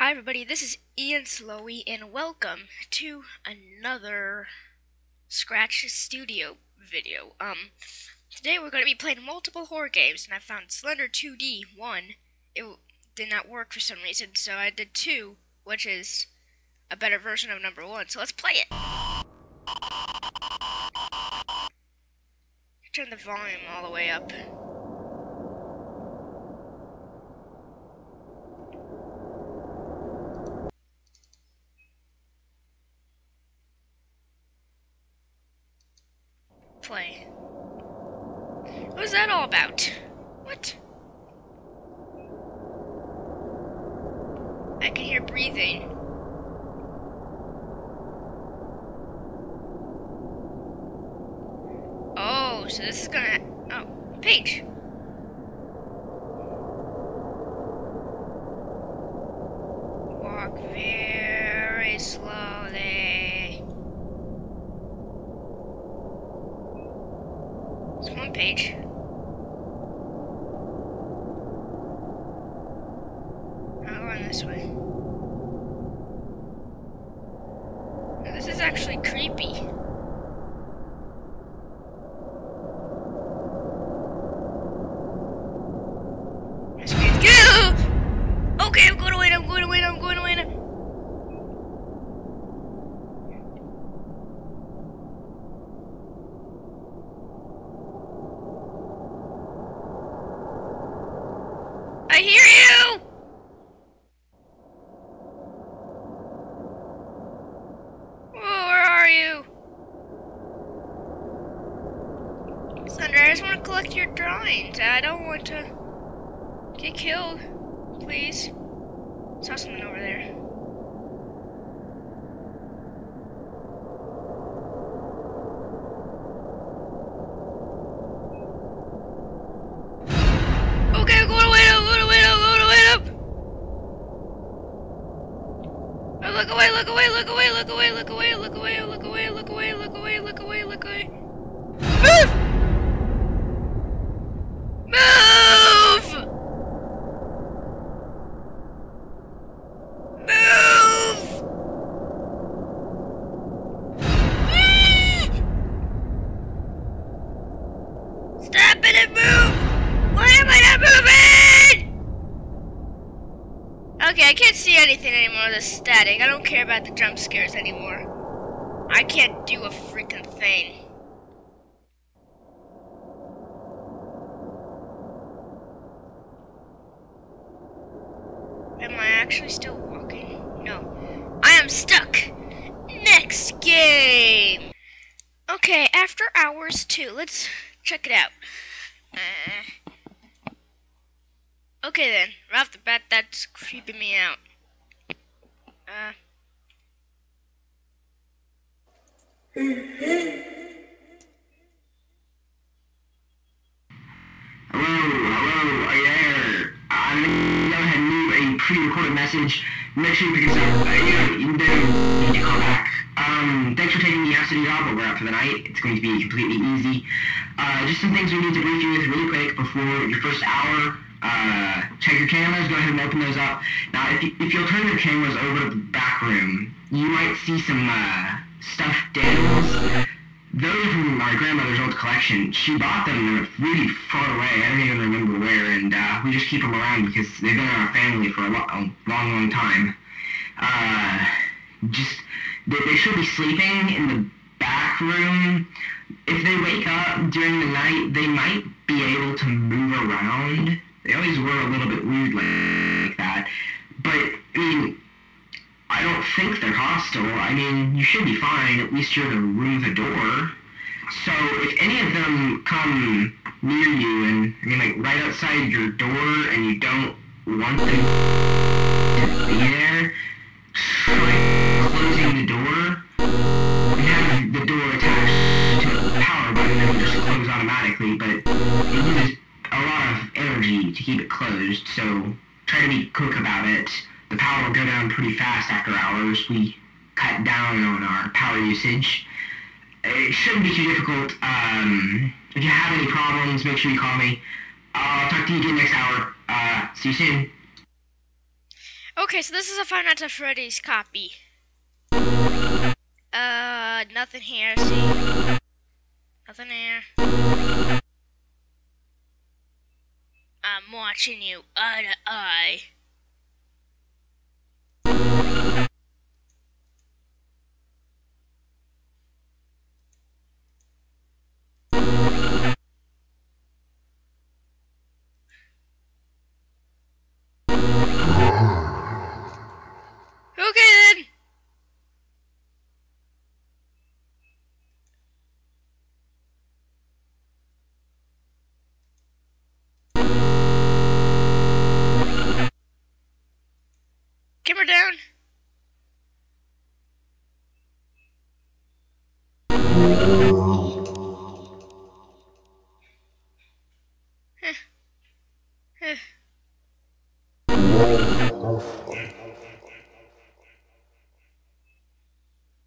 Hi everybody, this is Ian Sloey, and welcome to another Scratch Studio video. Um, today we're going to be playing multiple horror games and I found Slender 2D 1. It did not work for some reason, so I did 2, which is a better version of number 1. So let's play it! Turn the volume all the way up. play. What was that all about? What? I can hear breathing. Oh, so this is gonna... Oh, page. Walk very slowly. It's one page. I'll run this way. This is actually creepy. That's weird. Go! Okay, I'm going to win, I'm going to win, I'm going to win. I hear you! Whoa, where are you? Thunder, I just want to collect your drawings. I don't want to get killed. Please. Saw someone over there. I can't see anything anymore. The static. I don't care about the jump scares anymore. I can't do a freaking thing. Am I actually still walking? No. I am stuck! Next game! Okay, after hours two. Let's check it out. Uh, okay then, right off the bat, that's creeping me out. Uh. Hello, hello, are you there? Gonna go ahead and leave a pre-recorded message. Make sure you pick us up. Uh, you, know, you don't need to call back. Um, thanks for taking the but we're out for the night. It's going to be completely easy. Uh, just some things we need to brief you with really quick before your first hour. Uh, check your cameras, go ahead and open those up. Now, if, you, if you'll turn your cameras over to the back room, you might see some, uh, stuffed animals. Those are from my grandmother's old collection. She bought them and they're really far away. I don't even remember where, and uh, we just keep them around because they've been in our family for a, lo- a long, long time. Uh, just they, they should be sleeping in the back room. If they wake up during the night, they might be able to move around. They always were a little bit weird like, that. But I mean, I don't think they're hostile. I mean, you should be fine. At least you're in a room a door. So if any of them come near you and, I mean, like right outside your door and you don't want them to be there, energy to keep it closed, so try to be quick about it. The power will go down pretty fast after hours. We cut down on our power usage. It shouldn't be too difficult. Um, if you have any problems, make sure you call me. I'll talk to you again next hour. Uh, see you soon. Okay, so this is a Five Nights at Freddy's copy. Uh, nothing here, see? Nothing there. I'm watching you eye to eye. Down.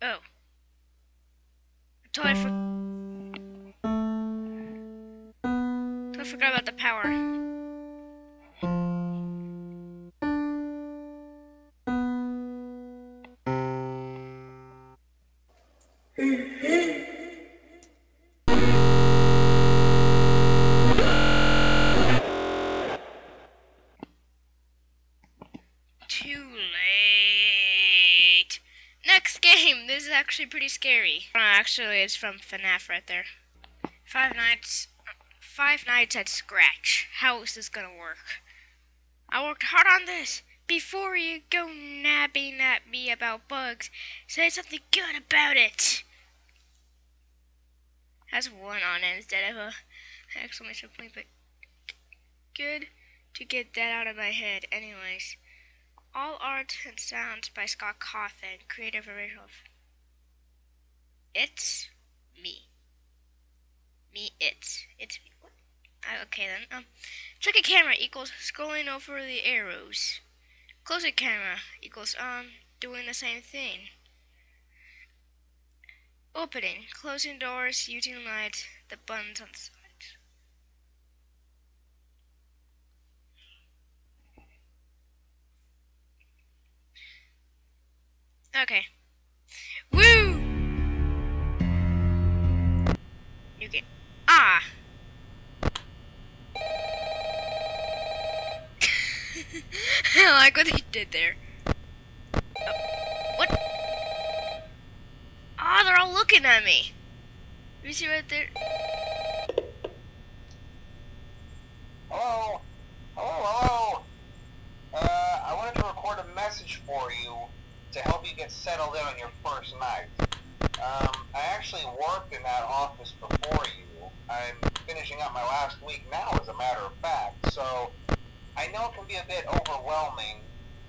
Oh. I totally, for- totally forgot about the power. Actually pretty scary. Uh, actually, it's from FNAF right there. Five Nights. Five Nights at Scratch. How is this gonna work? I worked hard on this. Before you go nabbing at me about bugs, say something good about it. Has one on it instead of a exclamation point, but good to get that out of my head. Anyways. All art and sounds by Scott Cawthon, creative original. It's me. Me, it's. It's me. What? Uh, okay then. Um, check a camera equals scrolling over the arrows. Close a camera equals um doing the same thing. Opening, closing doors, using lights, the buttons on the sides. Okay. Woo! Ah. I like what he did there. Oh, what? Ah, they're all looking at me. You see right there? Hello? Hello, hello? Uh, I wanted to record a message for you to help you get settled in on your first night. Um, I actually worked in that office before you. I'm finishing up my last week now, as a matter of fact, so I know it can be a bit overwhelming,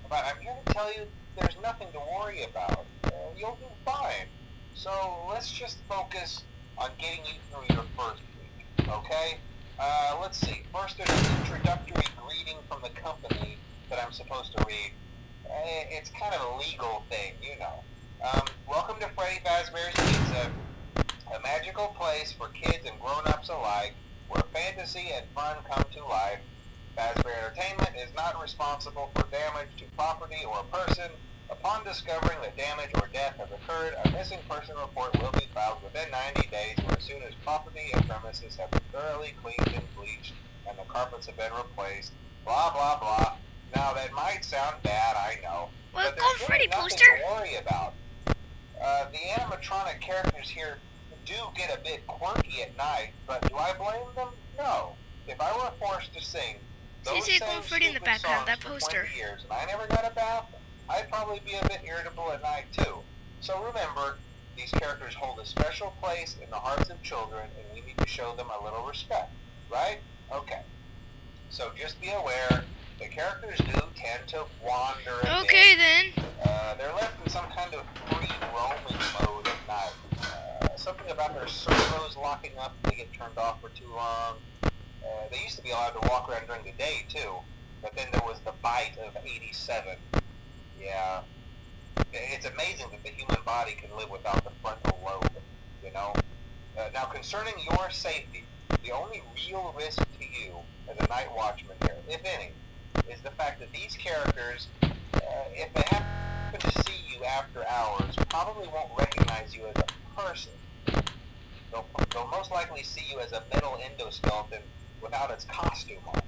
but I'm here to tell you there's nothing to worry about. Uh, you'll do fine. So let's just focus on getting you through your first week, okay? Uh, let's see. First, there's an introductory greeting from the company that I'm supposed to read. Eh, It's kind of a legal thing, you know. Um, welcome to Freddy Fazbear's Pizza, a magical place for kids and grown-ups alike, where fantasy and fun come to life. Fazbear Entertainment is not responsible for damage to property or person. Upon discovering that damage or death has occurred, a missing person report will be filed within 90 days or as soon as property and premises have been thoroughly cleaned and bleached and the carpets have been replaced. Blah, blah, blah. Now, that might sound bad, I know. Well, but there's Freddy really nothing poster. to worry about. Uh, the animatronic characters here do get a bit quirky at night, but do I blame them? No. If I were forced to sing those same go in the background, songs that poster. 20 years, and I never got a bath, I'd probably be a bit irritable at night too. So remember, these characters hold a special place in the hearts of children, and we need to show them a little respect, right? Okay. So just be aware, the characters do tend to wander a bit. Okay then. Uh, they're left in some kind of free roaming mode at night. Uh, something about their they get turned off for too long. Uh, they used to be allowed to walk around during the day too, but then there was the bite of 87. Yeah. It's amazing that the human body can live without the frontal lobe, you know? Uh, now, concerning your safety, the only real risk to you as a night watchman here, if any, is the fact that these characters, uh, if they happen to see you after hours, probably won't recognize you as a person. They'll, they'll most likely see you as a metal endoskeleton without its costume on.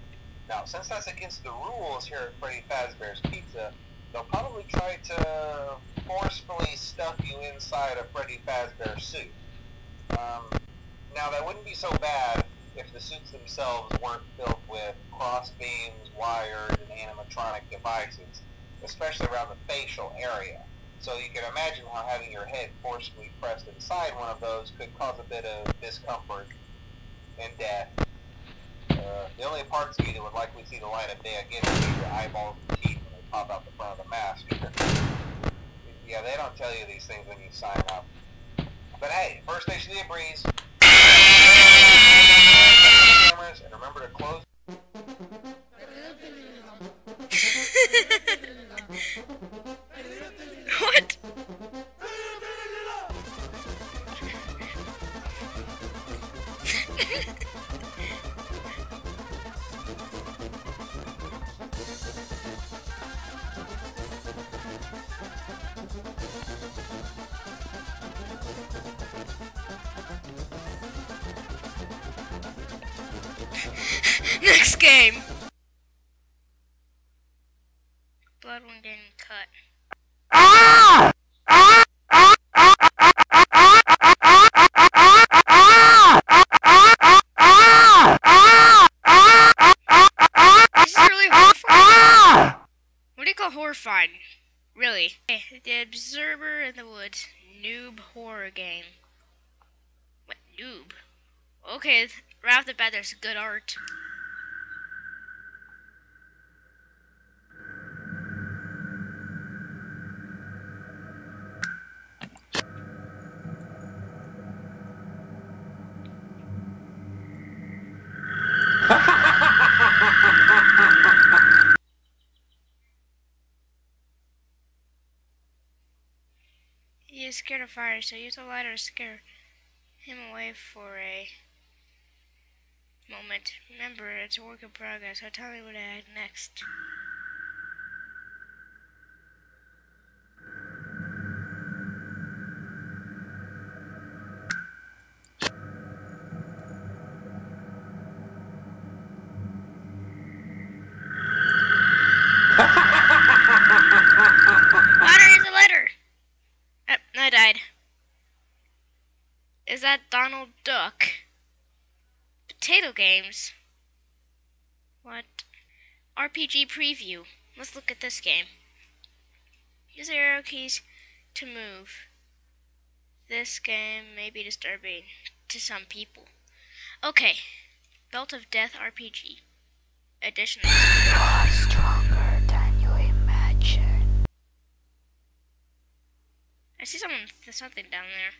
Now, since that's against the rules here at Freddy Fazbear's Pizza, they'll probably try to forcefully stuff you inside a Freddy Fazbear suit. Um, now, that wouldn't be so bad if the suits themselves weren't filled with cross beams, wires, and animatronic devices, especially around the facial area. So you can imagine how having your head forcefully pressed inside one of those could cause a bit of discomfort and death. Uh, the only parts of you that would likely see the light of day again would be your eyeballs and teeth when they pop out the front of the mask. yeah, they don't tell you these things when you sign up. But hey, first station of the breeze. Cameras, and remember to close Next game. Blood one getting cut. Is really horrifying. What do you call horrifying? Really? Okay, the Observer in the Woods. Noob horror game. What, noob? Okay, right off the bat, there's good art. He is scared of fire, so use a lighter to scare him away for a moment. Remember, it's a work in progress, so tell me what I add next. Water is a letter! Yep, I died. Is that Donald Duck? Potato games. What? RPG preview. Let's look at this game. Use arrow keys to move. This game may be disturbing to some people. Okay. Belt of Death RPG. Edition. are stronger than you imagine. I see someone, there's something down there.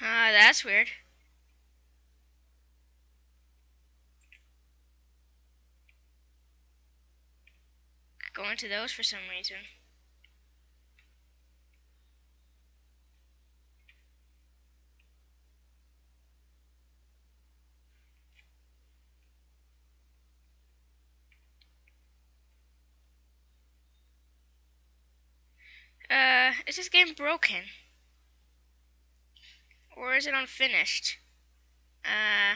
Ah, that's weird. Go into those for some reason. Uh, is this game broken? Or is it unfinished? Uh.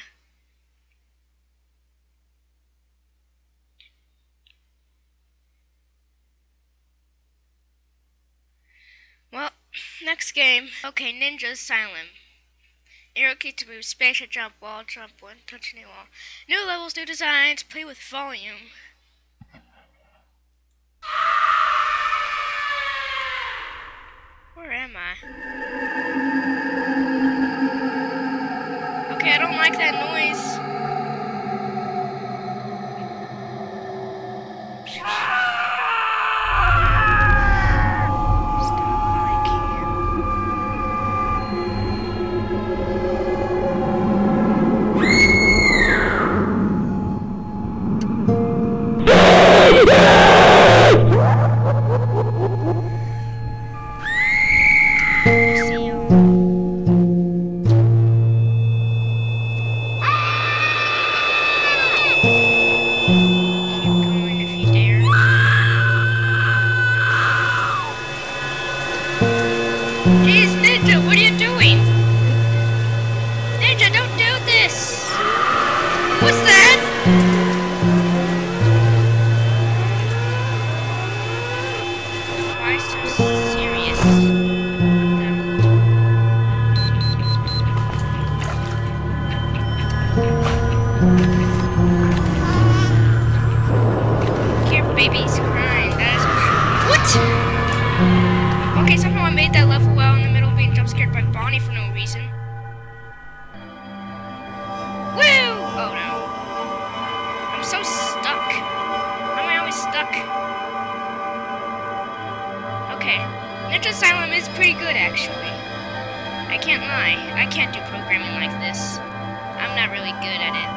Well, next game. Okay, Ninja Asylum. Arrow key to move, spatial jump, wall, jump, one, touch any wall. New levels, new designs, play with volume. Where am I? Okay, I don't can't do programming like this. I'm not really good at it.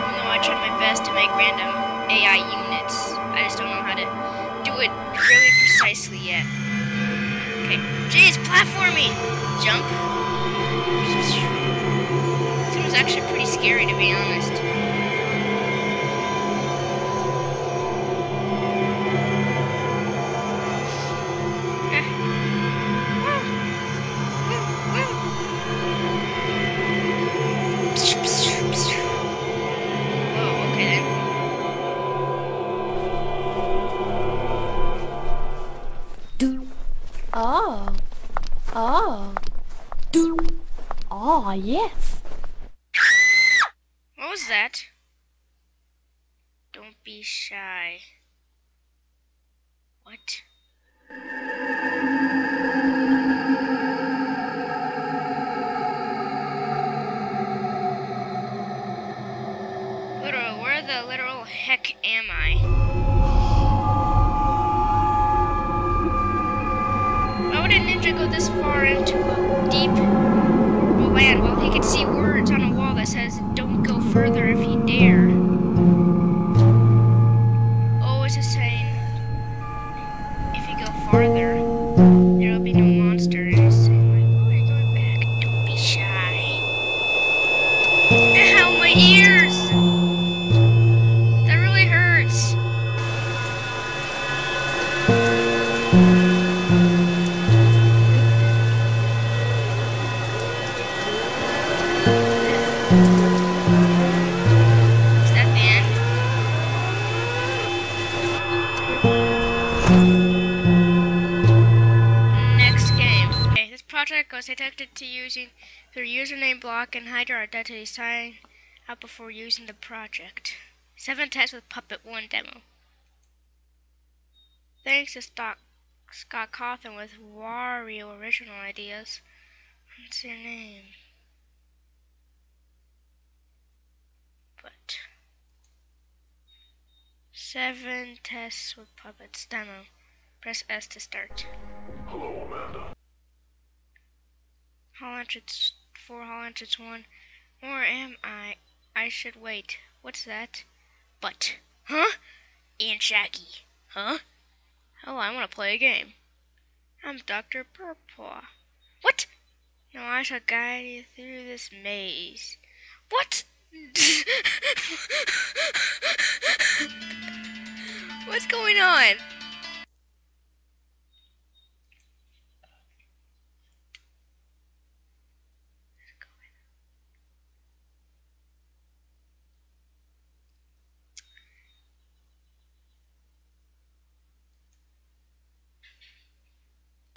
Even though I tried my best to make random AI units, I just don't know how to do it really precisely yet. Okay. Jeez, platforming! Jump. This was actually pretty scary to be honest. Username and hide your identity sign out before using the project. Seven tests with Puppet 1 demo. Thanks to Stock, Scott Cawthon with Wario original ideas. What's your name? But seven tests with puppets demo. Press S to start. Hello, Amanda. Hall entrance four, hall entrance one. Or am I? I should wait. What's that? But huh? And Shaggy. Huh? Oh, I want to play a game. I'm Dr. Purple. What? No, I shall guide you through this maze. What? What's going on?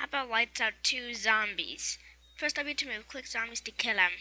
About lights out two zombies? Press W to move, click zombies to kill them.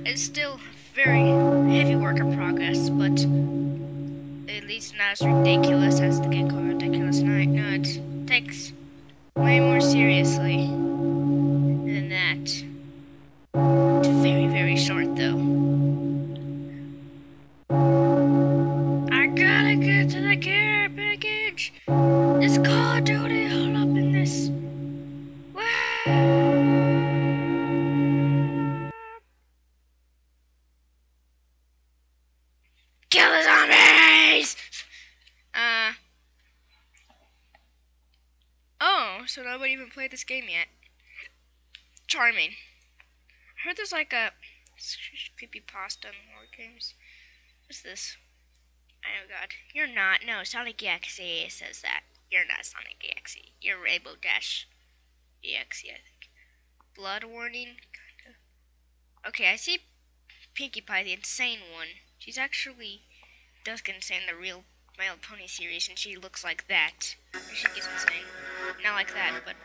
It's still very heavy work in progress, but at least not as ridiculous as the Gecko Ridiculous Night. No, it takes way more seriously than that. It's very, very short though. I gotta get to the care package. It's Call Duty this game yet. Charming. I heard there's like a creepy pasta in horror games. What's this? Oh god. You're not. No, Sonic EXE says that. You're not Sonic EXE. You're Rainbow Dash EXE, I think. Blood warning? Kinda. Okay, I see Pinkie Pie, the insane one. She's actually get insane in the real My Little Pony series, and she looks like that. She gets insane. Not like that, but.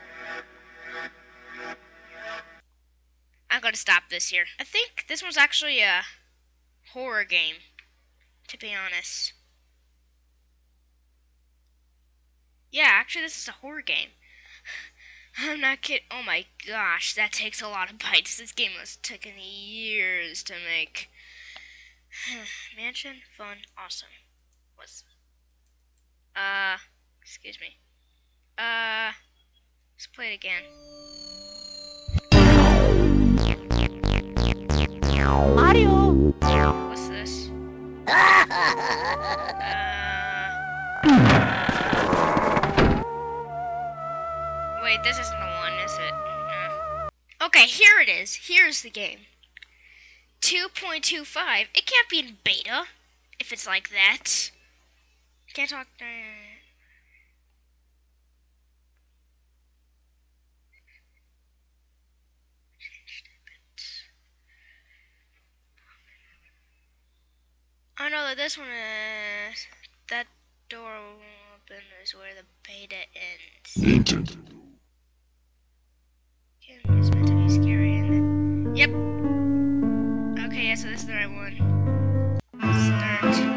I'm gonna stop this here. I think this one's actually a horror game, to be honest. Yeah, actually, this is a horror game. I'm not kidding. Oh my gosh, that takes a lot of bytes. This game has taken years to make. Mansion, fun, awesome. What's. Uh, excuse me. Uh, let's play it again. Mario! What's this? Uh. Wait, this isn't the one, is it? No. Okay, here it is. Here's the game. 2.25. It can't be in beta if it's like that. Can't talk. Uh, Oh, I know that this one is that door open is where the beta ends. Game is meant to be scary Yep. Okay, yeah, so this is the right one. Start.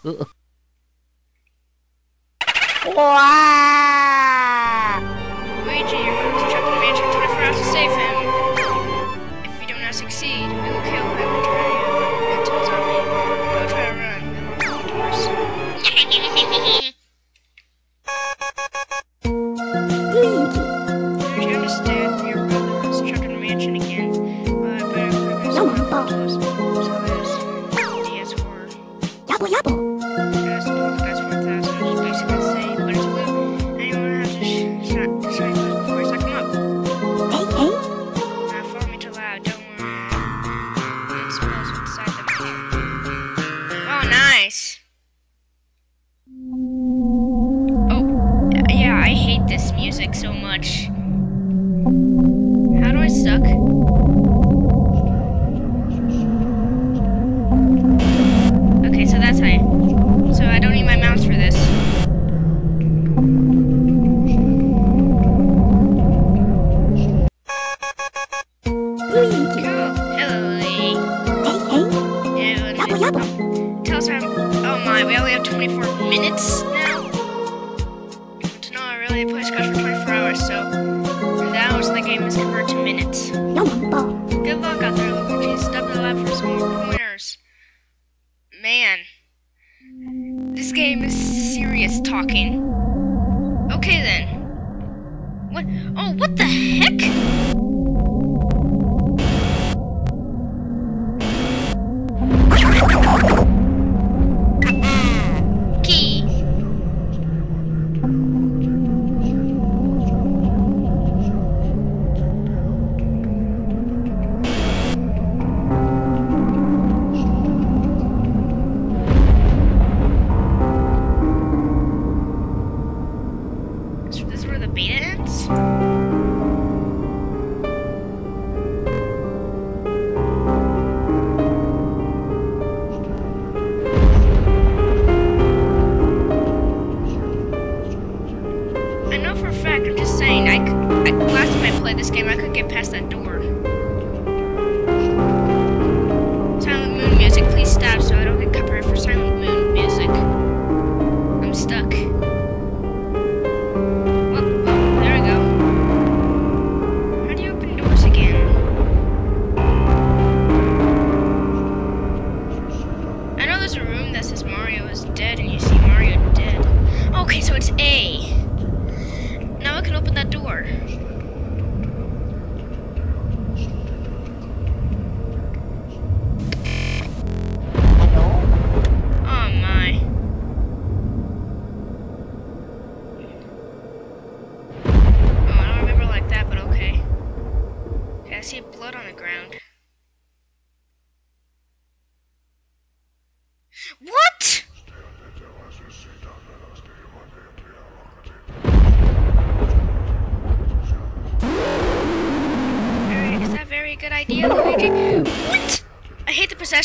Man. This game is serious talking. Okay then. What? Oh, what the heck? saying, I, I last time I played this game, I could get past that door.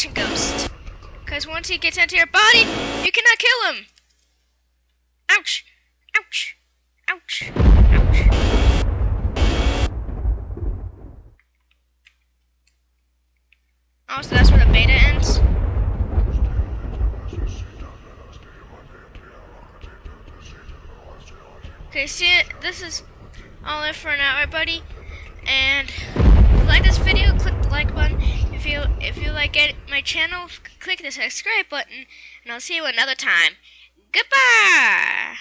Ghost. Because once he gets into your body, you cannot kill him. Ouch! Ouch! Ouch! Ouch! Oh, so that's where the beta ends? Okay, see it? This is all it for now, everybody. And if you like this video, click the like button. If you if you like it, my channel, click the subscribe button, and I'll see you another time. Goodbye.